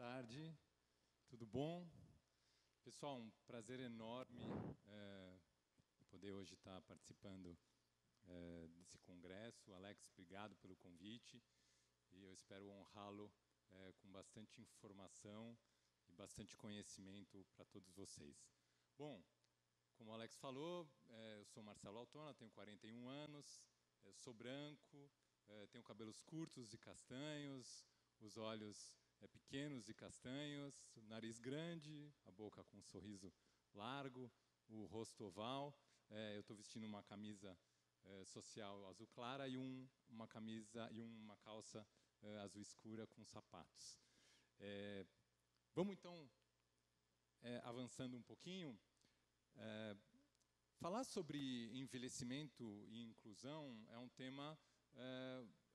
tarde, tudo bom? Pessoal, um prazer enorme é, poder hoje estar participando é, desse congresso. Alex, obrigado pelo convite e eu espero honrá-lo é, com bastante informação e bastante conhecimento para todos vocês. Bom, como o Alex falou, é, eu sou Marcelo Altona, tenho 41 anos, é, sou branco, é, tenho cabelos curtos e castanhos, os olhos é, pequenos e castanhos, nariz grande, a boca com um sorriso largo, o rosto oval. É, eu estou vestindo uma camisa é, social azul clara e um, uma camisa e uma calça é, azul escura com sapatos. É, vamos então é, avançando um pouquinho. falar sobre envelhecimento e inclusão é um tema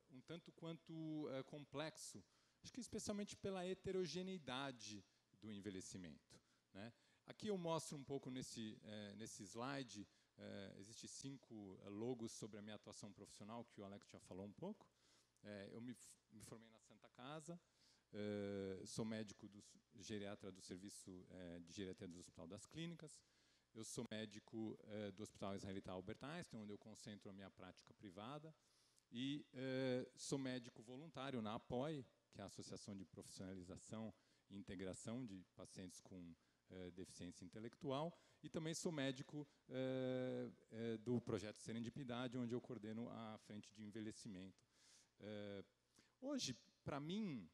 um tanto quanto complexo Acho que especialmente pela heterogeneidade do envelhecimento. Né? Aqui eu mostro um pouco nesse, é, nesse slide, é, cinco é, logos sobre a minha atuação profissional, que o Alex já falou um pouco. É, eu me, me, formei na Santa Casa, sou médico do, geriatra do Serviço de Geriatria do Hospital das Clínicas, eu sou médico do Hospital Israelita Albert Einstein, onde eu concentro a minha prática privada, e sou médico voluntário na APOI, que é a Associação de Profissionalização e Integração de Pacientes com eh, Deficiência Intelectual, e também sou médico eh, eh, do projeto Serendipidade, onde eu coordeno a frente de envelhecimento. hoje, para mim,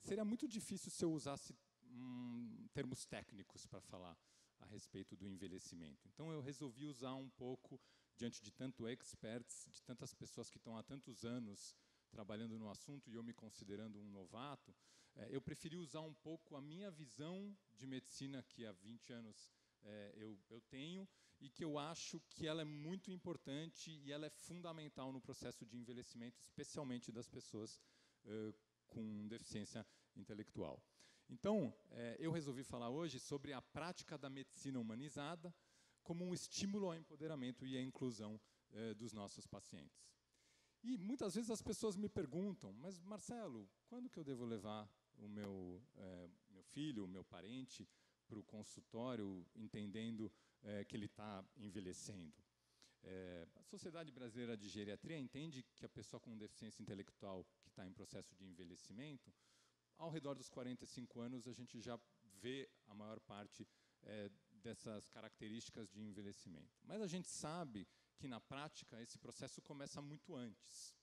seria muito difícil se eu usasse hum, termos técnicos para falar a respeito do envelhecimento. Então, eu resolvi usar um pouco, diante de tanto experts, de tantas pessoas que estão há tantos anos trabalhando no assunto e eu me considerando um novato, é, eu preferi usar um pouco a minha visão de medicina que há 20 anos é, eu, eu, tenho e que eu acho que ela é muito importante e ela é fundamental no processo de envelhecimento, especialmente das pessoas é, com deficiência intelectual. Então, é, eu resolvi falar hoje sobre a prática da medicina humanizada como um estímulo ao empoderamento e à inclusão é, dos nossos pacientes. E muitas vezes as pessoas me perguntam, mas Marcelo, quando que eu devo levar o meu, é, meu filho, o meu parente, para o consultório, entendendo é, que ele está envelhecendo? É, a Sociedade Brasileira de Geriatria entende que a pessoa com deficiência intelectual que está em processo de envelhecimento, ao redor dos 45 anos, a gente já vê a maior parte é, dessas características de envelhecimento. Mas a gente sabe que, na prática, esse processo começa muito antes.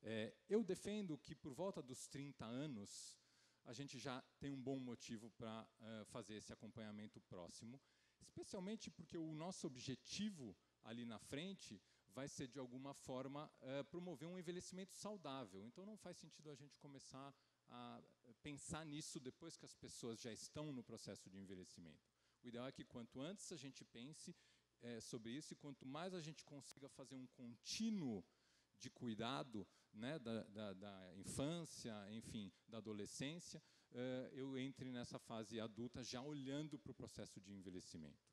É, eu defendo que, por volta dos 30 anos, a gente já tem um bom motivo para uh, fazer esse acompanhamento próximo, especialmente porque o nosso objetivo ali na frente vai ser, de alguma forma, uh, promover um envelhecimento saudável. Então, não faz sentido a gente começar a pensar nisso depois que as pessoas já estão no processo de envelhecimento. O ideal é que, quanto antes a gente pense é, sobre isso, e quanto mais a gente consiga fazer um contínuo de cuidado né, da, da, da infância, enfim, da adolescência, é, eu entre nessa fase adulta já olhando para o processo de envelhecimento.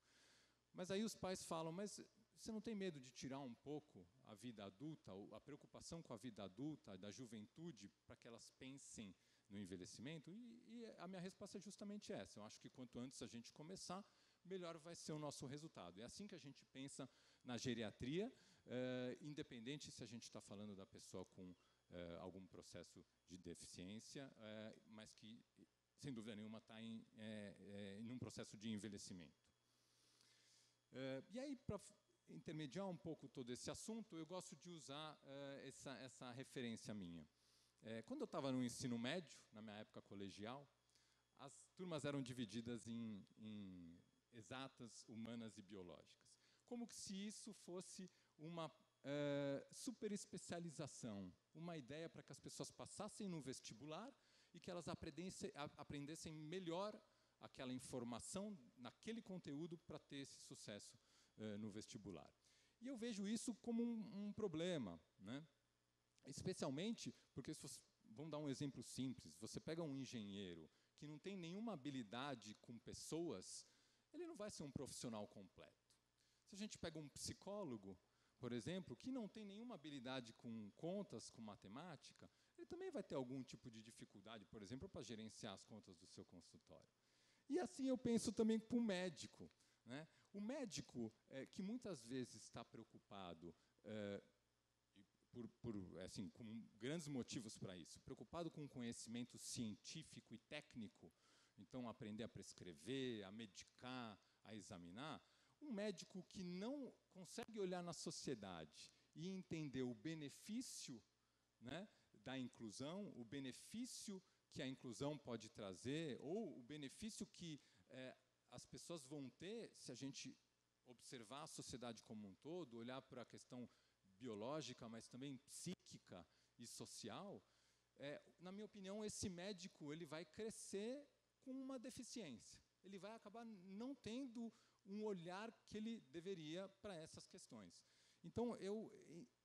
Mas aí os pais falam, mas você não tem medo de tirar um pouco a vida adulta, a preocupação com a vida adulta, da juventude, para que elas pensem no envelhecimento? E, e, a minha resposta é justamente essa. Eu acho que quanto antes a gente começar, melhor vai ser o nosso resultado. É assim que a gente pensa na geriatria, eh, independente se a gente está falando da pessoa com eh, algum processo de deficiência, eh, mas que, sem dúvida nenhuma, está em, em, um processo de envelhecimento. e aí, para intermediar um pouco todo esse assunto, eu gosto de usar essa, essa referência minha. quando eu estava no ensino médio, na minha época colegial, as turmas eram divididas em, em exatas, humanas e biológicas. Como se isso fosse uma super especialização, uma ideia para que as pessoas passassem no vestibular e que elas aprendessem, aprendessem melhor aquela informação naquele conteúdo para ter esse sucesso é, no vestibular. E eu vejo isso como um, um problema, né? especialmente porque, se vamos dar um exemplo simples, você pega um engenheiro que não tem nenhuma habilidade com pessoas, ele não vai ser um profissional completo. Se a gente pega um psicólogo, por exemplo, que não tem nenhuma habilidade com contas, com matemática, ele também vai ter algum tipo de dificuldade, por exemplo, para gerenciar as contas do seu consultório. E assim eu penso também para o médico. Né? O médico, é, que muitas vezes está preocupado, é, por, por, assim, com grandes motivos para isso, preocupado com o conhecimento científico e técnico, então aprender a prescrever, a medicar, a examinar, um médico que não consegue olhar na sociedade e entender o benefício né, da inclusão, o benefício que a inclusão pode trazer, ou o benefício que é, as pessoas vão ter se a gente observar a sociedade como um todo, olhar para a questão biológica, mas também psíquica e social, é, na minha opinião, esse médico ele vai crescer com uma deficiência. Ele vai acabar não tendo um olhar que ele deveria para essas questões. Então, eu.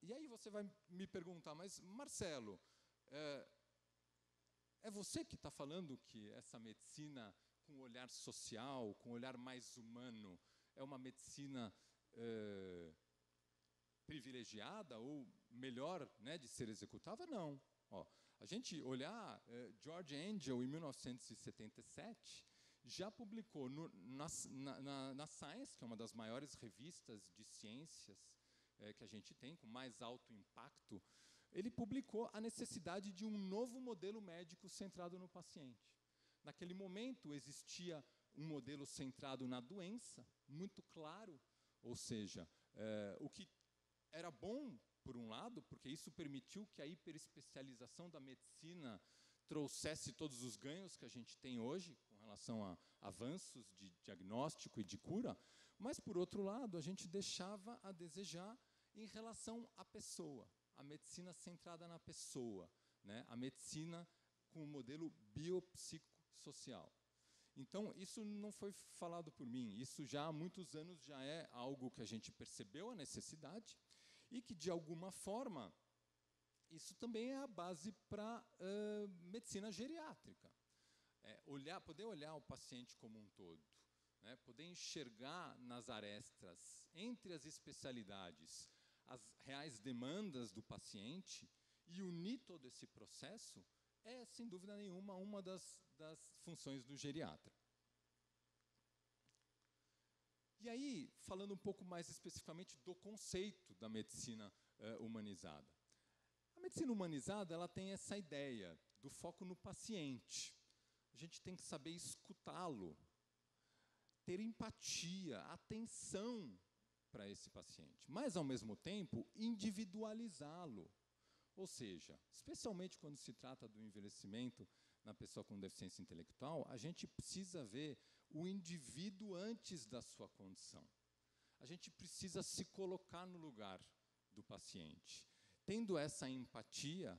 E aí você vai me perguntar, mas Marcelo, é, é você que está falando que essa medicina com olhar social, com olhar mais humano, é uma medicina é, privilegiada ou melhor né, de ser executada? Não. Ó, a gente olhar, é, George Angel, em 1977, já publicou no, na, na, na, Science, que é uma das maiores revistas de ciências é, que a gente tem, com mais alto impacto, ele publicou a necessidade de um novo modelo médico centrado no paciente. Naquele momento existia um modelo centrado na doença, muito claro, ou seja, é, o que era bom, por um lado, porque isso permitiu que a hiperespecialização da medicina trouxesse todos os ganhos que a gente tem hoje com relação a avanços de diagnóstico e de cura, mas, por outro lado, a gente deixava a desejar em relação à pessoa, a medicina centrada na pessoa, né? a medicina com o modelo biopsicossocial. Então, isso não foi falado por mim, isso já há muitos anos já é algo que a gente percebeu a necessidade e que, de alguma forma, isso também é a base para uh, medicina geriátrica. É, olhar, poder olhar o paciente como um todo, né? poder enxergar nas arestas, entre as especialidades, as reais demandas do paciente e unir todo esse processo é, sem dúvida nenhuma, uma das, das funções do geriatra. E aí, falando um pouco mais especificamente do conceito da medicina uh, humanizada. A medicina humanizada ela tem essa ideia do foco no paciente. A gente tem que saber escutá-lo, ter empatia, atenção para esse paciente, mas, ao mesmo tempo, individualizá-lo. Ou seja, especialmente quando se trata do envelhecimento na pessoa com deficiência intelectual, a gente precisa ver o indivíduo antes da sua condição. A gente precisa se colocar no lugar do paciente. Tendo essa empatia,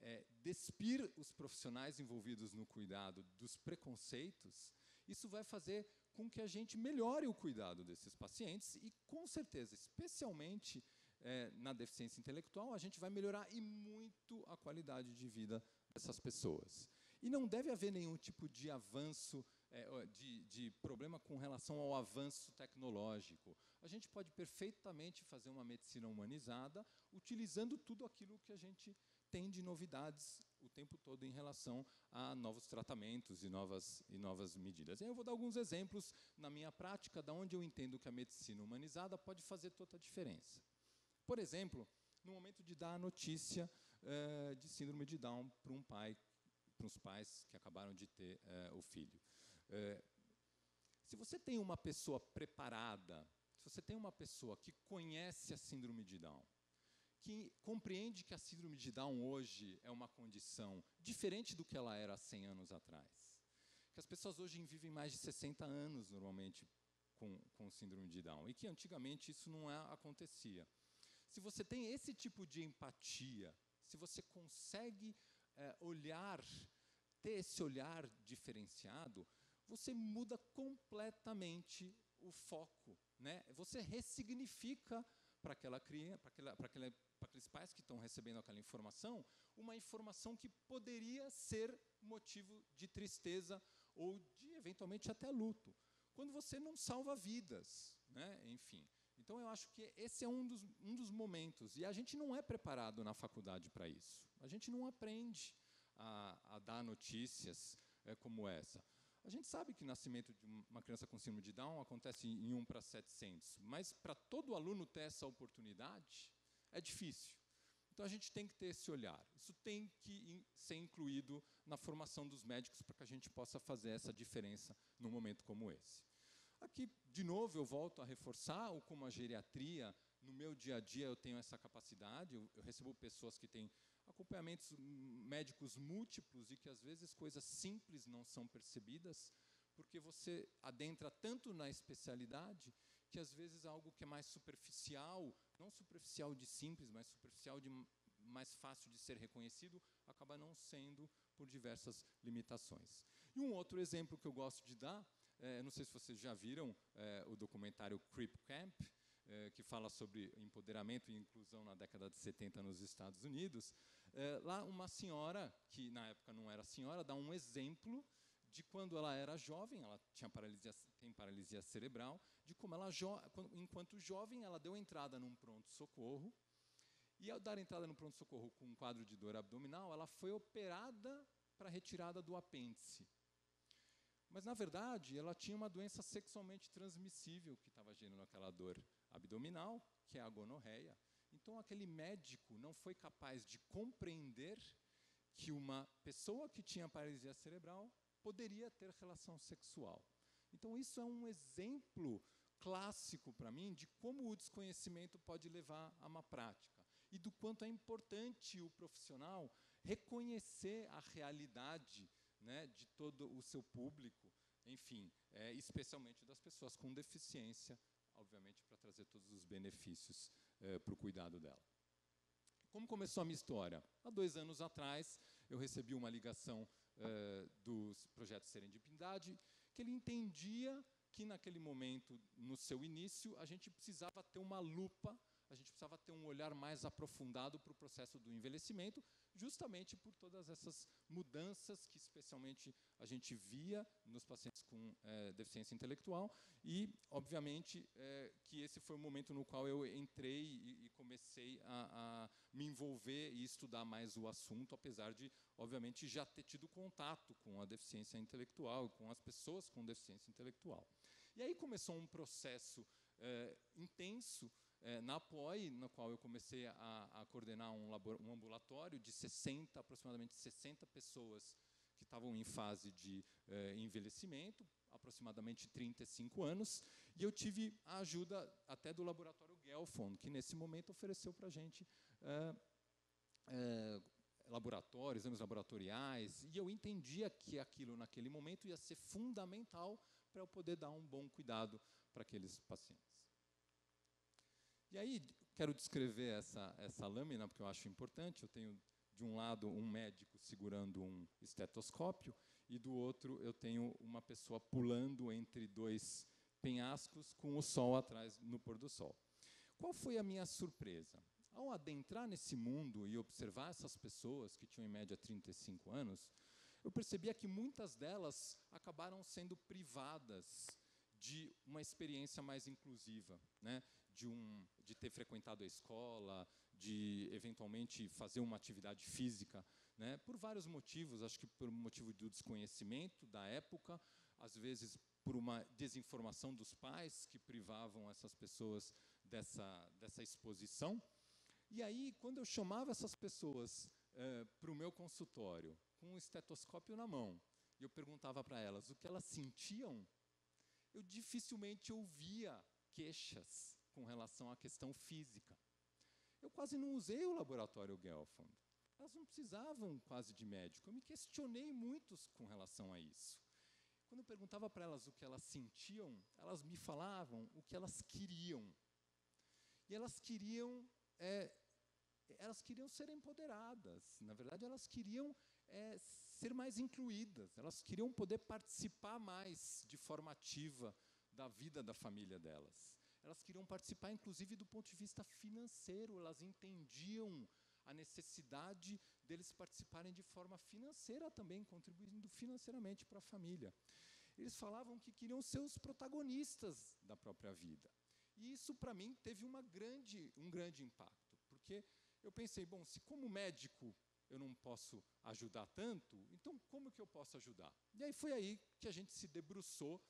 é, despir os profissionais envolvidos no cuidado dos preconceitos, isso vai fazer com que a gente melhore o cuidado desses pacientes e, com certeza, especialmente é, na deficiência intelectual, a gente vai melhorar e muito a qualidade de vida dessas pessoas. E não deve haver nenhum tipo de avanço, de, de problema com relação ao avanço tecnológico. A gente pode perfeitamente fazer uma medicina humanizada utilizando tudo aquilo que a gente tem de novidades o tempo todo em relação a novos tratamentos e novas, e novas medidas. Eu vou dar alguns exemplos na minha prática, da onde eu entendo que a medicina humanizada pode fazer toda a diferença. Por exemplo, no momento de dar a notícia eh, de síndrome de Down para um pai, para os pais que acabaram de ter eh, o filho. Eh, se você tem uma pessoa preparada, se você tem uma pessoa que conhece a síndrome de Down, que compreende que a síndrome de Down hoje é uma condição diferente do que ela era há 100 anos atrás. Que as pessoas hoje vivem mais de 60 anos, normalmente, com, com síndrome de Down, e que antigamente isso não é, acontecia. Se você tem esse tipo de empatia, se você consegue é, olhar, ter esse olhar diferenciado, você muda completamente o foco. Né? Você ressignifica para aquela criança, para aquela, para aqueles pais que estão recebendo aquela informação, uma informação que poderia ser motivo de tristeza ou de eventualmente até luto. Quando você não salva vidas, né? enfim. Então eu acho que esse é um dos, um dos momentos. E a gente não é preparado na faculdade para isso. A gente não aprende a, a dar notícias é, como essa. A gente sabe que o nascimento de uma criança com síndrome de Down acontece em 1 para 700, mas para todo aluno ter essa oportunidade é difícil. Então a gente tem que ter esse olhar. Isso tem que ser incluído na formação dos médicos para que a gente possa fazer essa diferença num momento como esse. Aqui, de novo, eu volto a reforçar o como a geriatria, no meu dia a dia, eu tenho essa capacidade, eu, eu recebo pessoas que têm acompanhamentos médicos múltiplos e que às vezes coisas simples não são percebidas, porque você adentra tanto na especialidade que às vezes algo que é mais superficial, não superficial de simples, mas superficial de mais fácil de ser reconhecido, acaba não sendo por diversas limitações. E um outro exemplo que eu gosto de dar, é, não sei se vocês já viram é, o documentário Creep Camp, é, que fala sobre empoderamento e inclusão na década de 70 nos Estados Unidos. É, lá, uma senhora, que na época não era senhora, dá um exemplo de quando ela era jovem, ela tinha paralisia, tem paralisia cerebral, de como ela, jo, enquanto jovem, ela deu entrada num pronto-socorro, e ao dar entrada no pronto-socorro com um quadro de dor abdominal, ela foi operada para retirada do apêndice. Mas, na verdade, ela tinha uma doença sexualmente transmissível que estava gerando aquela dor abdominal, que é a gonorreia. Então, aquele médico não foi capaz de compreender que uma pessoa que tinha paralisia cerebral poderia ter relação sexual. Então, isso é um exemplo clássico para mim de como o desconhecimento pode levar a uma prática e do quanto é importante o profissional reconhecer a realidade né, de todo o seu público, enfim, é, especialmente das pessoas com deficiência, obviamente, para trazer todos os benefícios é, para o cuidado dela. Como começou a minha história? Há dois anos atrás, eu recebi uma ligação é, dos projetos Serendipidade, que ele entendia que naquele momento, no seu início, a gente precisava ter uma lupa a gente precisava ter um olhar mais aprofundado para o processo do envelhecimento, justamente por todas essas mudanças que especialmente a gente via nos pacientes com é, deficiência intelectual e, obviamente, é, que esse foi o momento no qual eu entrei e, e comecei a, a, me envolver e estudar mais o assunto, apesar de, obviamente, já ter tido contato com a deficiência intelectual, com as pessoas com deficiência intelectual. E aí começou um processo é, intenso é, na POI, na qual eu comecei a, a coordenar um, um, ambulatório de 60, aproximadamente 60 pessoas que estavam em fase de é, envelhecimento, aproximadamente 35 anos, e eu tive a ajuda até do laboratório Gelfond, que nesse momento ofereceu para a gente é, é, laboratórios, exames laboratoriais, e eu entendia que aquilo naquele momento ia ser fundamental para eu poder dar um bom cuidado para aqueles pacientes. E aí, quero descrever essa, essa lâmina, porque eu acho importante. Eu tenho, de um lado, um médico segurando um estetoscópio, e do outro, eu tenho uma pessoa pulando entre dois penhascos com o sol atrás no pôr do sol. Qual foi a minha surpresa? Ao adentrar nesse mundo e observar essas pessoas que tinham em média 35 anos, eu percebia que muitas delas acabaram sendo privadas de uma experiência mais inclusiva, né? De, um, de ter frequentado a escola, de eventualmente fazer uma atividade física, né? por vários motivos, acho que por motivo do desconhecimento da época, às vezes por uma desinformação dos pais que privavam essas pessoas dessa, dessa exposição. E aí, quando eu chamava essas pessoas eh, para o meu consultório, com um estetoscópio na mão, e eu perguntava para elas o que elas sentiam, eu dificilmente ouvia queixas com relação à questão física. Eu quase não usei o laboratório Gelfand. Elas não precisavam quase de médico. Eu me questionei muito com relação a isso. Quando eu perguntava para elas o que elas sentiam, elas me falavam o que elas queriam. E elas queriam, é, elas queriam ser empoderadas. Na verdade, elas queriam é, ser mais incluídas. Elas queriam poder participar mais de forma ativa da vida da família delas elas queriam participar, inclusive, do ponto de vista financeiro, elas entendiam a necessidade deles participarem de forma financeira também, contribuindo financeiramente para a família. Eles falavam que queriam ser os protagonistas da própria vida. E isso, para mim, teve uma grande, um grande impacto, porque eu pensei, bom, se como médico eu não posso ajudar tanto, então como que eu posso ajudar? E aí foi aí que a gente se debruçou,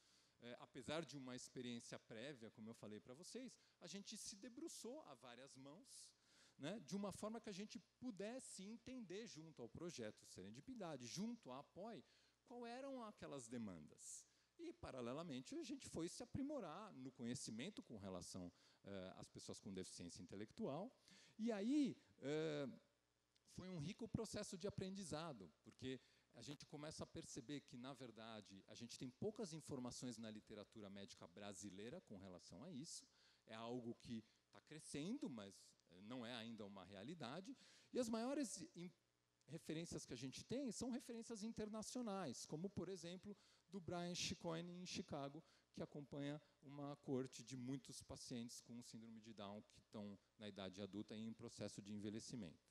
é, apesar de uma experiência prévia, como eu falei para vocês, a gente se debruçou a várias mãos, né, de uma forma que a gente pudesse entender junto ao projeto Serendipidade, junto à APOI, qual eram aquelas demandas. E, paralelamente, a gente foi se aprimorar no conhecimento com relação eh, às pessoas com deficiência intelectual. E aí eh, foi um rico processo de aprendizado, porque a gente começa a perceber que, na verdade, a gente tem poucas informações na literatura médica brasileira com relação a isso. É algo que está crescendo, mas eh, não é ainda uma realidade. E as maiores referências que a gente tem são referências internacionais, como, por exemplo, do Brian Chicoine em Chicago, que acompanha uma corte de muitos pacientes com síndrome de Down que estão na idade adulta e em processo de envelhecimento.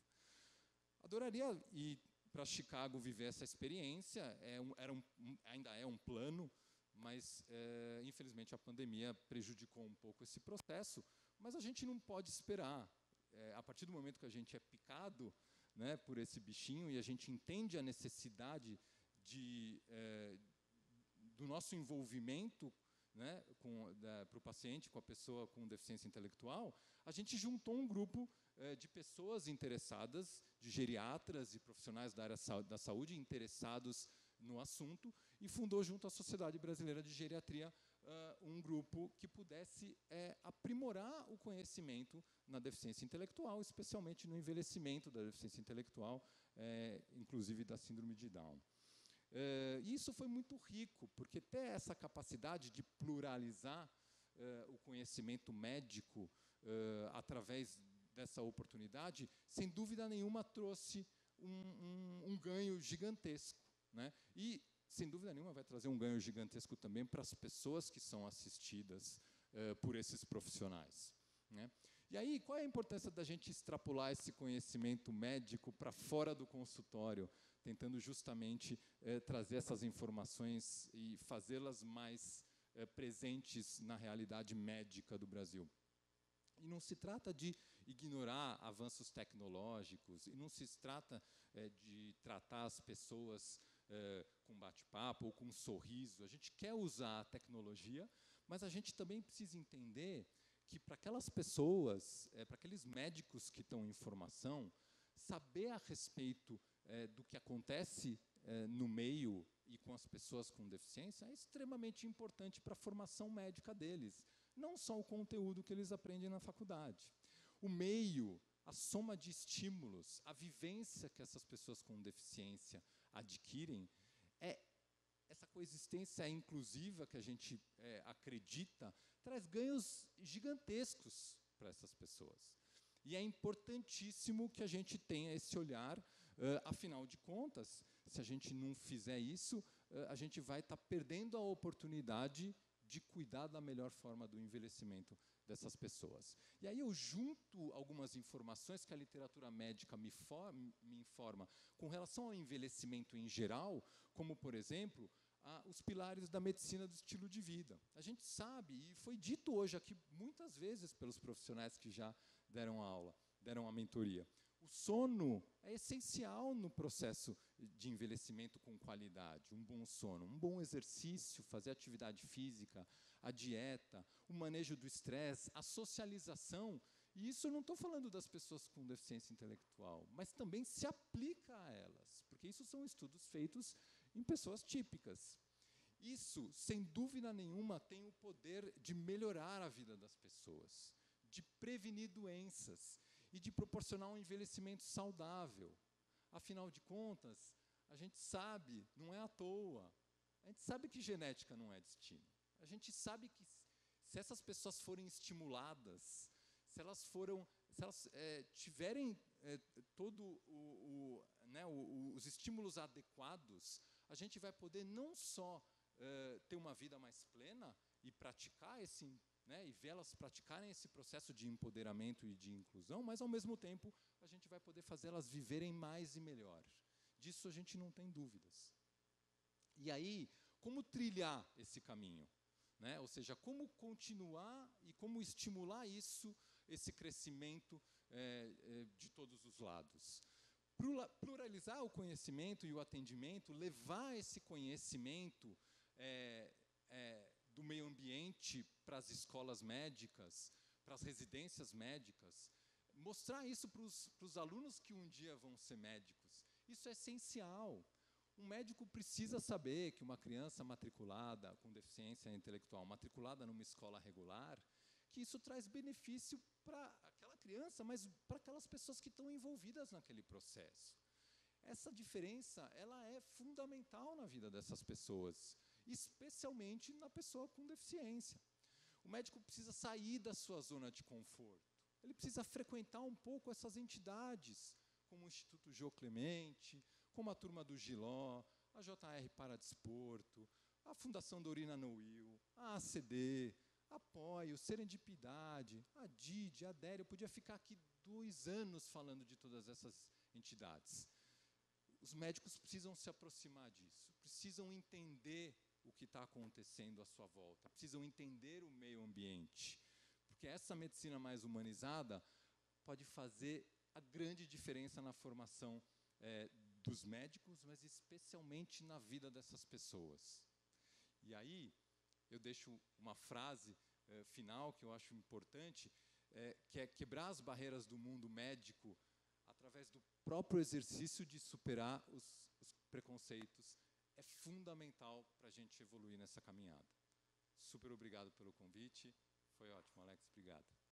Adoraria ir para Chicago viver essa experiência, é um, era um, ainda é um plano, mas é, infelizmente a pandemia prejudicou um pouco esse processo, mas a gente não pode esperar. É, a partir do momento que a gente é picado né, por esse bichinho e a gente entende a necessidade de, é, do nosso envolvimento né, para o paciente, com a pessoa com deficiência intelectual, a gente juntou um grupo de pessoas interessadas, de geriatras e profissionais da área da saúde interessados no assunto, e fundou junto à Sociedade Brasileira de Geriatria uh, um grupo que pudesse é, aprimorar o conhecimento na deficiência intelectual, especialmente no envelhecimento da deficiência intelectual, inclusive da síndrome de Down. E isso foi muito rico, porque ter essa capacidade de pluralizar o conhecimento médico através dessa oportunidade, sem dúvida nenhuma trouxe um, um, um ganho gigantesco. Né? E, sem dúvida nenhuma, vai trazer um ganho gigantesco também para as pessoas que são assistidas por esses profissionais. Né? E aí, qual é a importância da gente extrapolar esse conhecimento médico para fora do consultório, tentando justamente eh, trazer essas informações e fazê-las mais eh, presentes na realidade médica do Brasil? E não se trata de ignorar avanços tecnológicos, e não se trata eh, de tratar as pessoas com bate-papo ou com um sorriso. A gente quer usar a tecnologia, mas a gente também precisa entender que para aquelas pessoas, é, para aqueles médicos que estão em formação, saber a respeito é, do que acontece é, no meio e com as pessoas com deficiência é extremamente importante para a formação médica deles. Não só o conteúdo que eles aprendem na faculdade. O meio, a soma de estímulos, a vivência que essas pessoas com deficiência adquirem, é essa coexistência inclusiva que a gente é, acredita traz ganhos gigantescos para essas pessoas. E é importantíssimo que a gente tenha esse olhar, uh, afinal de contas, se a gente não fizer isso, uh, a gente vai estar tá perdendo a oportunidade de cuidar da melhor forma do envelhecimento dessas pessoas. E aí eu junto algumas informações que a literatura médica me, me informa com relação ao envelhecimento em geral, como, por exemplo, os pilares da medicina do estilo de vida. A gente sabe, e foi dito hoje aqui muitas vezes pelos profissionais que já deram a aula, deram a mentoria. O sono é essencial no processo de envelhecimento com qualidade. Um bom sono, um bom exercício, fazer atividade física, a dieta, o manejo do estresse, a socialização. E isso eu não estou falando das pessoas com deficiência intelectual, mas também se aplica a elas, porque isso são estudos feitos em pessoas típicas. Isso, sem dúvida nenhuma, tem o poder de melhorar a vida das pessoas, de prevenir doenças e de proporcionar um envelhecimento saudável. Afinal de contas, a gente sabe, não é à toa, a gente sabe que genética não é destino. A gente sabe que se essas pessoas forem estimuladas, se elas foram, se elas é, tiverem é, todo o, o, né, o, os estímulos adequados, a gente vai poder não só uh, ter uma vida mais plena e praticar esse, né, e vê-las praticarem esse processo de empoderamento e de inclusão, mas ao mesmo tempo a gente vai poder fazê-las viverem mais e melhor. Disso a gente não tem dúvidas. E aí, como trilhar esse caminho? Né? Ou seja, como continuar e como estimular isso, esse crescimento é, é, de todos os lados. pluralizar o conhecimento e o atendimento, levar esse conhecimento é, é, do meio ambiente para as escolas médicas, para as residências médicas, mostrar isso para os alunos que um dia vão ser médicos. Isso é essencial. Um médico precisa saber que uma criança matriculada com deficiência intelectual, matriculada numa escola regular, que isso traz benefício para aquela criança, mas para aquelas pessoas que estão envolvidas naquele processo. Essa diferença, ela é fundamental na vida dessas pessoas, especialmente na pessoa com deficiência. O médico precisa sair da sua zona de conforto. Ele precisa frequentar um pouco essas entidades, como o Instituto Jô Clemente, como a turma do Giló, a JR Para Desporto, a Fundação Dorina Noil, a ACD, Apoio, Serendipidade, a DID, a DER. Eu podia ficar aqui dois anos falando de todas essas entidades. Os médicos precisam se aproximar disso, precisam entender o que está acontecendo à sua volta, precisam entender o meio ambiente, porque essa medicina mais humanizada pode fazer a grande diferença na formação é, dos médicos, mas especialmente na vida dessas pessoas. E aí, eu deixo uma frase eh, final que eu acho importante, eh, que é quebrar as barreiras do mundo médico através do próprio exercício de superar os, os preconceitos é fundamental para a gente evoluir nessa caminhada. Super obrigado pelo convite. Foi ótimo, Alex. Obrigado.